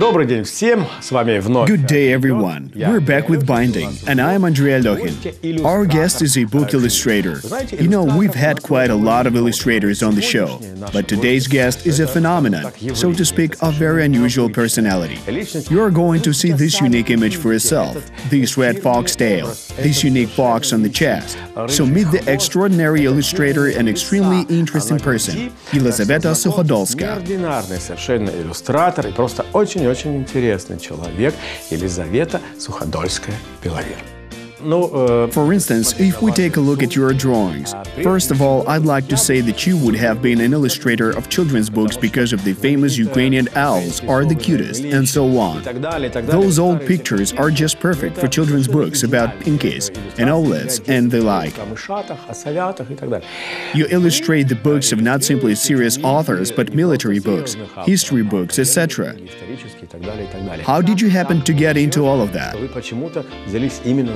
Добрый день всем, с вами вновь. Good day, everyone. We're back with Binding, and I'm Andrei Alokhin. Our guest is a book illustrator. You know, we've had quite a lot of illustrators on the show, but today's guest is a phenomenon, so to speak, a very unusual personality. You're going to see this unique image for yourself this red fox tail, this unique fox on the chest. So meet the extraordinary illustrator and extremely interesting person, Елизавета Суходолska. Неординарный совершенно иллюстратор и просто очень-очень интересный человек Елизавета Суходольская-Пеловир. Ну, э, For instance, if we take a look at your drawings, first of all, I'd like to say that you would have been an illustrator of children's books because of the famous Ukrainian owls are the cutest, and so on. Those old pictures are just perfect for children's books about pinkies and owlets and the like. о мышатах, о совятах и так далее. You illustrate the books of not simply serious authors, but military books, history books, etc. How did you happen to get into all of that?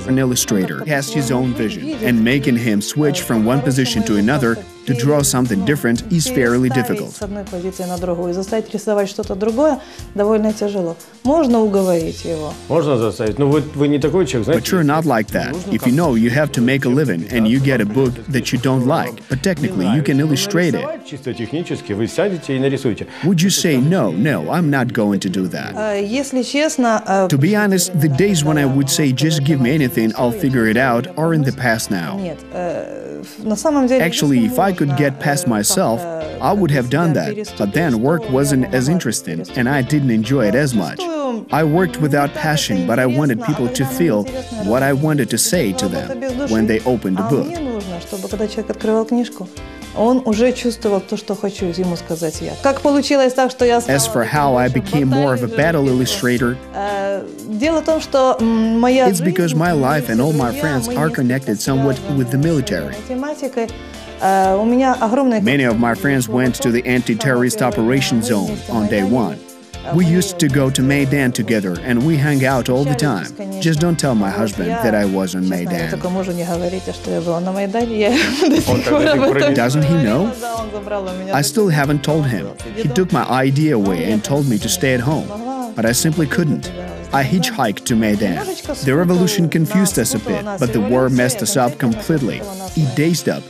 An illustrator has his own vision, and making him switch from one position to another to draw something different is fairly difficult. С одной позиции на другую. Заставить рисовать что-то другое довольно тяжело. Можно уговорить его. Можно заставить. Ну, вы, вы не такой человек, знаете. But you're not like that. If you know you have to make a living and you get a book that you don't like, but technically you can illustrate it, Нарисовать Чисто технически вы сядете и нарисуете. would you say, no, no, I'm not going to do that? Э, Если честно, э, To be honest, the days when I would say, just give me anything, I'll figure it out, are in the past now. нет. э, На самом деле... Actually, если if I could можно, get past э, myself, как-то I would have done себя that. переступить But then work стол, wasn't я as могла interesting, переступить and I didn't enjoy it as much. Зачастую I worked without passion, but I wanted people to feel what I wanted to say to them when they opened the А book. мне нужно, чтобы когда человек открывал книжку, он уже чувствовал то, что хочу ему сказать я. Как получилось так, что я стала As for how I больше became more of a болтать, battle журналистом, illustrator, э, Дело в том, что м, моя It's because жизнь, my life and all my друзья, friends мы are несколько connected somewhat связаны with the с military. этой тематикой. Many of my friends went to the anti-terrorist operation zone on day one. We used to go to Maidan together and we hang out all the time. Just don't tell my husband that I was on Maidan. Doesn't he know? I still haven't told him. He took my ID away and told me to stay at home, but I simply couldn't. I hitchhiked to Maidan. The revolution confused us a bit, but the war messed us up completely. It dazed up,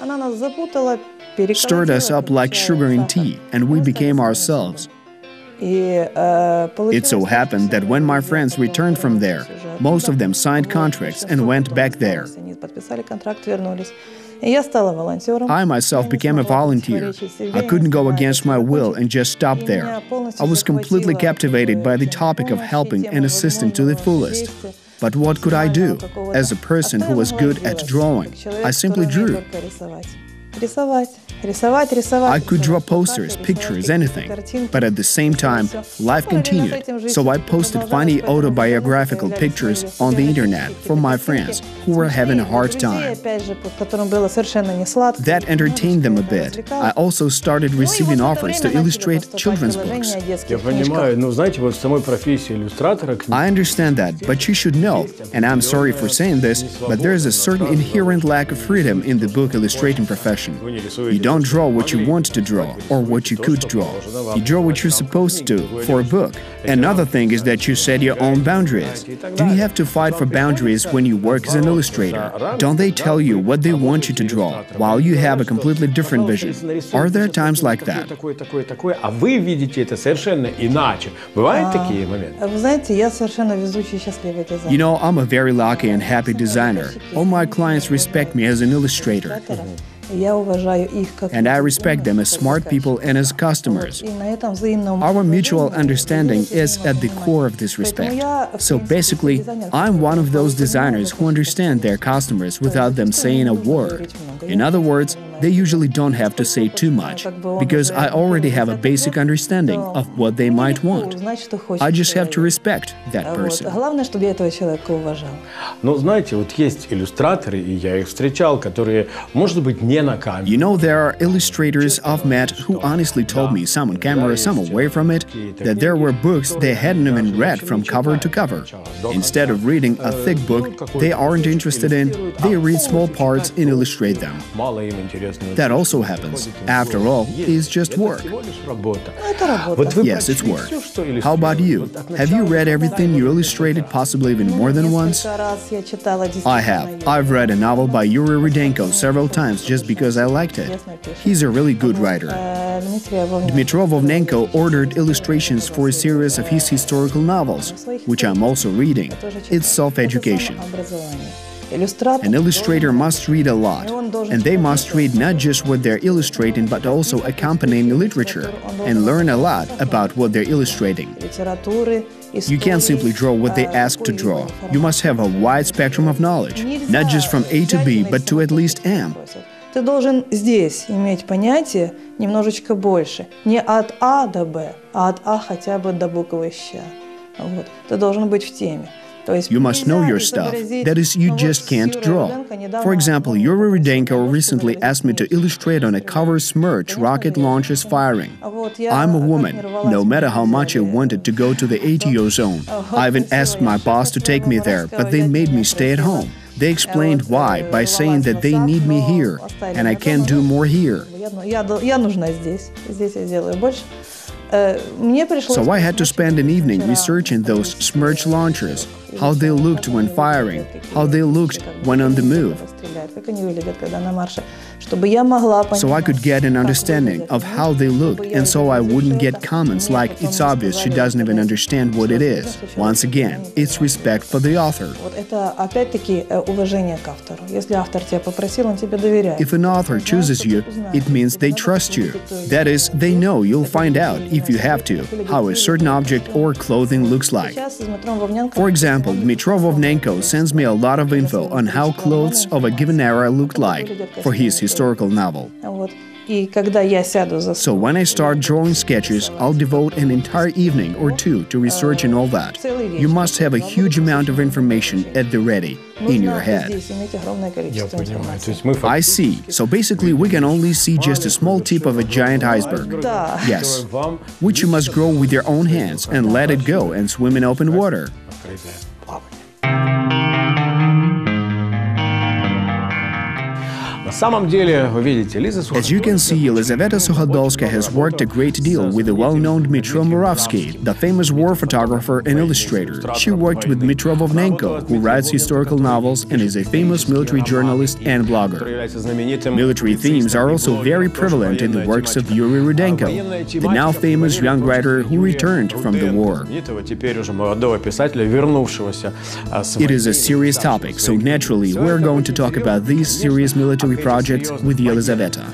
stirred us up like sugar in tea, and we became ourselves. It so happened that when my friends returned from there, most of them signed contracts and went back there. I myself became a volunteer. I couldn't go against my will and just stop there. I was completely captivated by the topic of helping and assisting to the fullest. But what could I do? As a person who was good at drawing, I simply drew. I could draw posters, pictures, anything. But at the same time, life continued. So I posted funny autobiographical pictures on the internet for my friends who were having a hard time. That entertained them a bit. I also started receiving offers to illustrate children's books. I understand that, but you should know, and I'm sorry for saying this, but there is a certain inherent lack of freedom in the book illustrating profession You don't draw what you want to draw or what you could draw. You draw what you're supposed to for a book. Another thing is that you set your own boundaries. Do you have to fight for boundaries when you work as an illustrator? Don't they tell you what they want you to draw while you have a completely different vision? Are there times like that? Такое, такое, такое, а вы видите это совершенно иначе. Бывают такие моменты? Вы знаете, я совершенно везучий и счастливый дизайнер. You know, I'm a very lucky and happy designer. All my clients respect me as an illustrator. Я уважаю их как And I respect them as smart people and as customers. Our mutual understanding is at the core of this respect. So basically, I'm one of those designers who understand their customers without them saying a word. In other words, they usually don't have to say too much because I already have a basic understanding of what they might want. Знать, что хочет I just have to человек. respect that Вот. person. Главное, чтобы я этого человека уважал. Ну, знаете, вот есть иллюстраторы, и я их встречал, которые, может быть, не на камере. You know, there are illustrators I've met who honestly told me, some on camera, some away from it, that there were books they hadn't even read from cover to cover. Instead of reading a thick book they aren't interested in, they read small parts and illustrate them. Мало им интересно That also happens. After all, it's just work. Yes, it's work. How about you? Have you read everything you illustrated, possibly even more than once? I have. I've read a novel by Yuri Rudenko several times just because I liked it. He's a really good writer. Dmitry Vovnenko ordered illustrations for a series of his historical novels, which I'm also reading. It's self-education. An illustrator must read a lot, and they must read not just what they're illustrating but also accompanying literature and learn a lot about what they're illustrating. You can't simply draw what they ask to draw. You must have a wide spectrum of knowledge, not just from A to B, but to at least M. Ты должен здесь иметь понятие немножечко больше. Не от А до Б, а от А хотя бы до буквы Щ. Вот. Ты должен быть в теме. You must know your stuff. That is, you just can't draw. For example, Yuri Rudenko recently asked me to illustrate on a cover Smerch rocket launches firing. I'm a woman. No matter how much I wanted to go to the ATO zone, I even asked my boss to take me there, but they made me stay at home. They explained why by saying that they need me here and I can't do more here. So I had to spend an evening researching those Smerch launchers, how they looked when firing, how they looked when on the move. So I could get an understanding of how they looked, and so I wouldn't get comments like, it's obvious she doesn't even understand what it is. Once again, it's respect for the author. If an author chooses you, it means they trust you. That is, they know you'll find out, if you have to, how a certain object or clothing looks like. For example, Vovnenko sends me a lot of info on how clothes of a given era looked like for his historical novel. So when I start drawing sketches, I'll devote an entire evening or two to research and all that. You must have a huge amount of information at the ready in your head. I see. So basically, we can only see just a small tip of a giant iceberg. Yes. Which you must grow with your own hands and let it go and swim in open water. As you can see, Yelyzaveta Sukhodolska has worked a great deal with the well-known Dmitry Muravsky, the famous war photographer and illustrator. She worked with Dmitry Vovnenko, who writes historical novels and is a famous military journalist and blogger. Military themes are also very prevalent in the works of Yuri Rudenko, the now famous young writer who returned from the war. It is a serious topic, so naturally we're going to talk about these serious military with Yelyzaveta.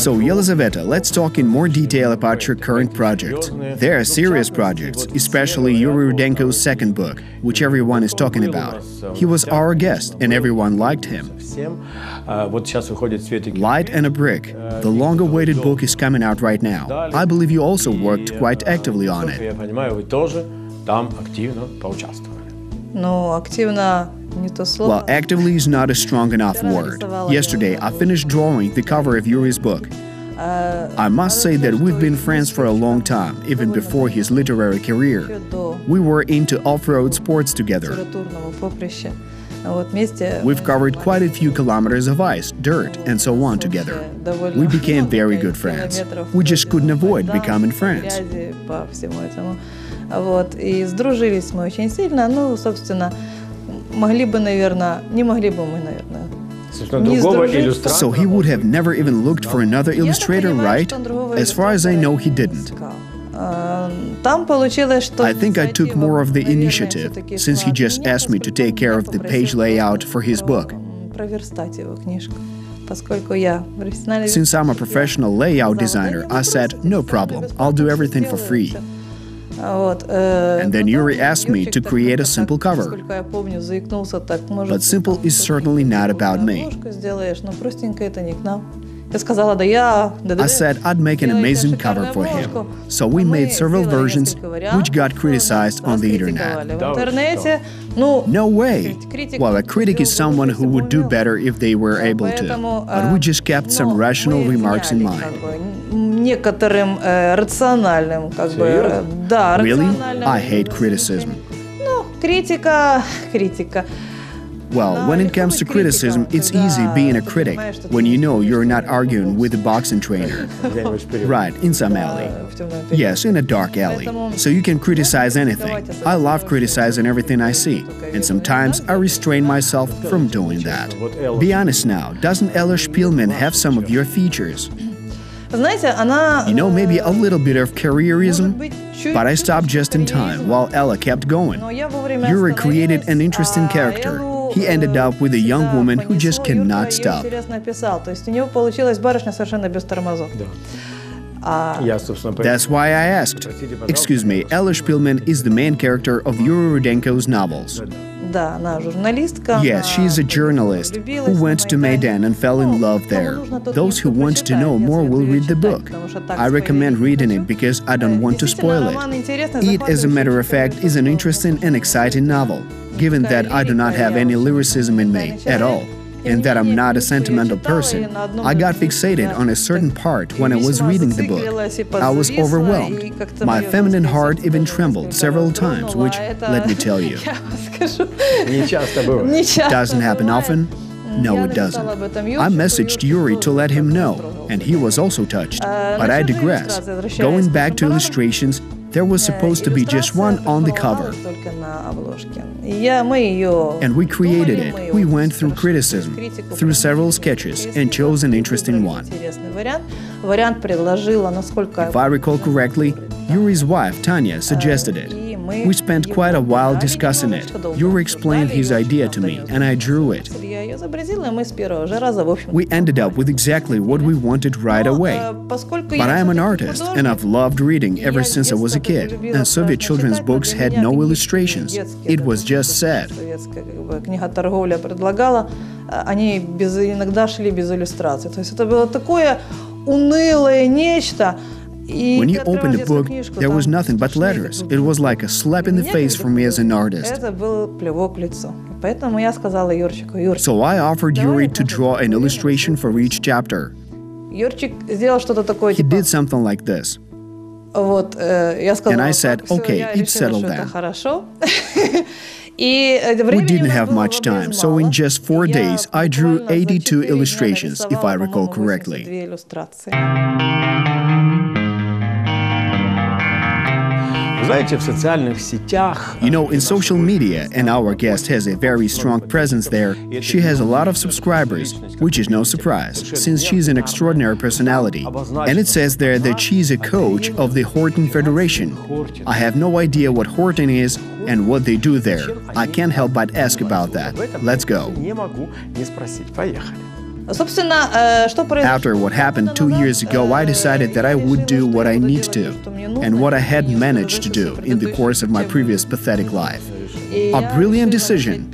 So, Yelyzaveta, let's talk in more detail about your current projects. They are serious projects, especially Yuri Rudenko's second book, which everyone is talking about. He was our guest, and everyone liked him. Light and a Brick, the long awaited book, is coming out right now. I believe you also worked quite actively on it. Well, actively is not a strong enough word. Yesterday, I finished drawing the cover of Yuri's book. I must say that we've been friends for a long time, even before his literary career. We were into off-road sports together. We've covered quite a few kilometers of ice, dirt, and so on together. We became very good friends. We just couldn't avoid becoming friends. Вот, и сдружились мы очень сильно. Ну, собственно, могли бы, наверное, не могли бы мы, наверное, So he would have never even looked for another illustrator, right? As far as I know, he didn't. I think I took more of the initiative, since he just asked me to take care of the page layout for his book. Since I'm a professional layout designer, I said, no problem, I'll do everything for free. And then Yuri asked me to create a simple cover. But simple is certainly not about me. I said I'd make an amazing cover for him. So we made several versions, which got criticized on the internet. No way! Well, a critic is someone who would do better if they were able to. But we just kept some rational remarks in mind некоторым э, рациональным, как бы, да, Really? I hate criticism. Ну, критика, критика. Well, when it comes to criticism, it's easy being a critic when you know you're not arguing with a boxing trainer. Right, in some alley. Yes, in a dark alley. So you can criticize anything. I love criticizing everything I see, and sometimes I restrain myself from doing that. Be honest now, doesn't Ella Spielman have some of your features? You know, maybe a little bit of careerism, but I stopped just in time while Ella kept going. Yuri created an interesting character. He ended up with a young woman who just cannot stop. That's why I asked. Excuse me, Ella Spielman is the main character of Yuri Rudenko's novels. Yes, she is a journalist who went to Maidan and fell in love there. Those who want to know more will read the book. I recommend reading it because I don't want to spoil it. It, as a matter of fact, is an interesting and exciting novel, given that I do not have any lyricism in me at all and that I'm not a sentimental person. I got fixated on a certain part when I was reading the book. I was overwhelmed. My feminine heart even trembled several times, which, let me tell you, doesn't happen often. No, it doesn't. I messaged Yuri to let him know, and he was also touched. But I digress. Going back to illustrations, there was supposed to be just one on the cover. And we created it. We went through criticism, through several sketches, and chose an interesting one. If I recall correctly, Yuri's wife, Tanya, suggested it. We spent quite a while discussing it. Yuri explained his idea to me, and I drew it We ended up with exactly what we wanted right away. But I am an artist, and I've loved reading ever since I was a kid, and Soviet children's books had no illustrations. It was just sad. они без, иногда шли без иллюстраций. То есть это было такое унылое нечто, when you opened the book, there was nothing but letters. It was like a slap in the face for me as an artist. So I offered Yuri to draw an illustration for each chapter. He did something like this. And I said, okay, it's settled then. We didn't have much time, so in just four days, I drew 82 illustrations, if I recall correctly. You know, in social media, and our guest has a very strong presence there, she has a lot of subscribers, which is no surprise, since she's an extraordinary personality. And it says there that she's a coach of the Horting Federation. I have no idea what horting is and what they do there. I can't help but ask about that. Let's go. After what happened two years ago, I decided that I would do what I need to and what I had managed to do in the course of my previous pathetic life. A brilliant decision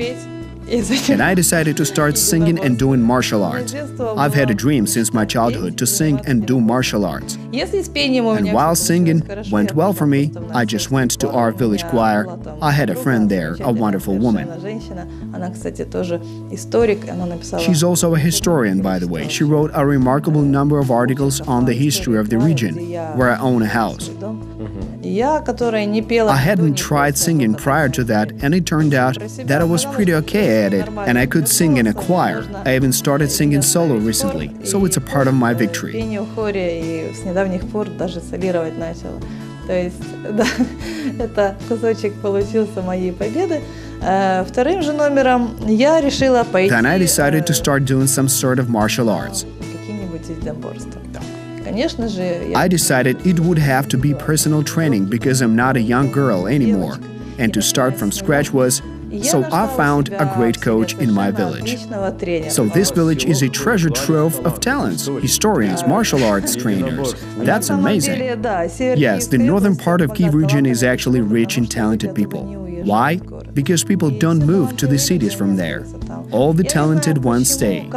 and I decided to start singing and doing martial arts. I've had a dream since my childhood to sing and do martial arts. And while singing went well for me, I just went to our village choir. I had a friend there, a wonderful woman. She's also a historian, by the way. She wrote a remarkable number of articles on the history of the region, where I own a house. I hadn't tried singing prior to that, and it turned out that I was pretty okay at it, and I could sing in a choir. I even started singing solo recently, so it's a part of my victory. То есть, да, это кусочек получился моей победы. Вторым же номером я решила пойти... Then I decided to start doing some sort of martial arts. Какие-нибудь единоборства. I decided it would have to be personal training because I'm not a young girl anymore. And to start from scratch was so I found a great coach in my village. So this village is a treasure trove of talents, historians, martial arts trainers. That's amazing. Yes, the northern part of Kiev region is actually rich in talented people. Why? Because people don't move to the cities from there. All the talented ones stay.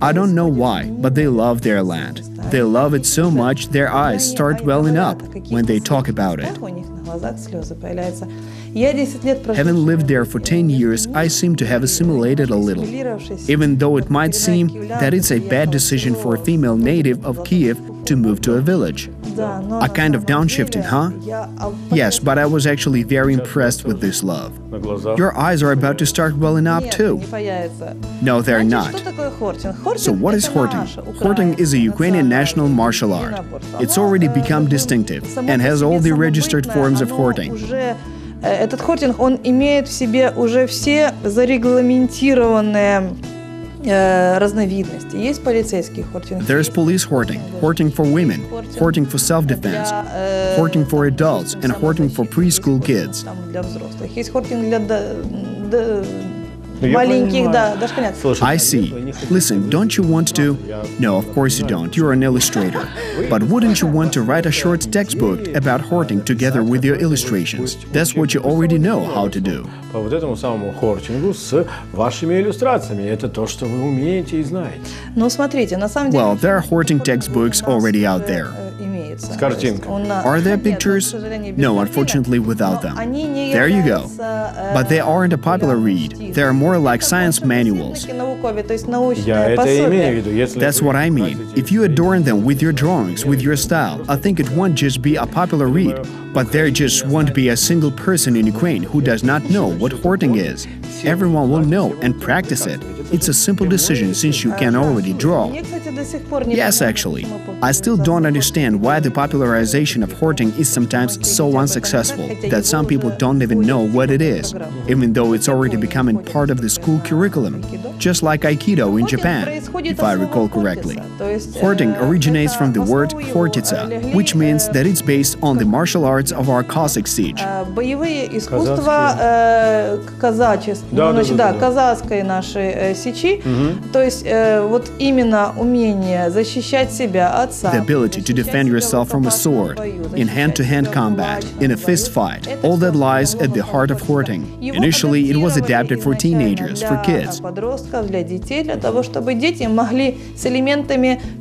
I don't know why, but they love their land. They love it so much their eyes start welling up when they talk about it. Having lived there for 10 years, I seem to have assimilated a little. Even though it might seem that it's a bad decision for a female native of Kiev to move to a village. A kind of downshifting, huh? Yes, but I was actually very impressed with this love. Your eyes are about to start welling up too. No, they're not. So what is horting? Horting is a Ukrainian national martial art. It's already become distinctive and has all the registered forms of horting. Этот хортинг, он имеет в себе уже все зарегламентированные разновидности. Есть полицейский хортинг. There's police horting, horting for women, horting for self-defense, horting for adults, and horting for preschool kids. Для взрослых. Есть хортинг для маленьких, да, дошколят. I see. Listen, don't you want to? No, of course you don't. You're an illustrator. But wouldn't you want to write a short textbook about horting together with your illustrations? That's what you already know how to do. По вот этому самому хортингу с вашими иллюстрациями. Это то, что вы умеете и знаете. Ну, смотрите, на самом деле... Well, there are horting textbooks already out there. С картинкой. Are there pictures? No, unfortunately, without them. There you go. But they aren't a popular read. They are more like science manuals. Я это имею в виду. Если That's what I mean. If you adorn them with your drawings, with your style, I think it won't just be a popular read, but there just won't be a single person in Ukraine who does not know what horting is. Everyone will know and practice it. It's a simple decision since you can already draw. Yes, actually. I still don't understand why the popularization of horting is sometimes so unsuccessful that some people don't even know what it is, even though it's already becoming part of the school curriculum, just like Aikido in Japan, if I recall correctly. Horting originates from the word Khortytsia, which means that it's based on the martial arts words of our Cossack Sich. Да, значит, да, нашей сечи, то есть вот именно умение защищать себя от The ability to defend yourself from a sword, in hand-to-hand combat, in a fist fight, all that lies at the heart of horting. Initially, it was adapted for teenagers, for kids.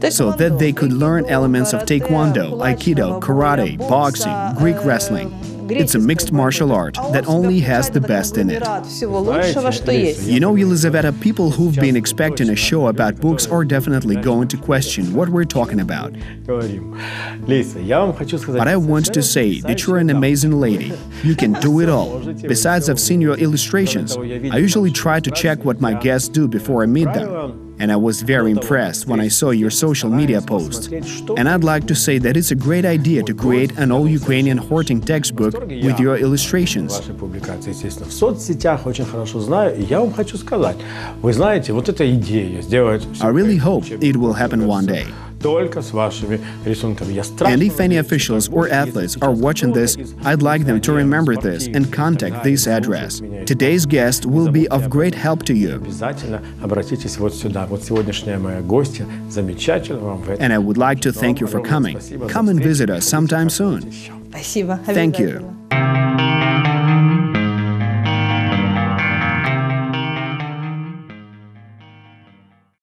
So that they could learn elements of taekwondo, aikido, karate, boxing, Greek wrestling. It's a mixed martial art that only has the best in it. You know, Yelyzaveta, people who've been expecting a show about books are definitely going to question what we're talking about. But I want to say that you're an amazing lady. You can do it all. Besides, I've seen your illustrations. I usually try to check what my guests do before I meet them and I was very impressed when I saw your social media post. And I'd like to say that it's a great idea to create an all Ukrainian horting textbook with your illustrations. I really hope it will happen one day. And if any officials or athletes are watching this, I'd like them to remember this and contact this address. Today's guest will be of great help to you. And I would like to thank you for coming. Come and visit us sometime soon. Thank you.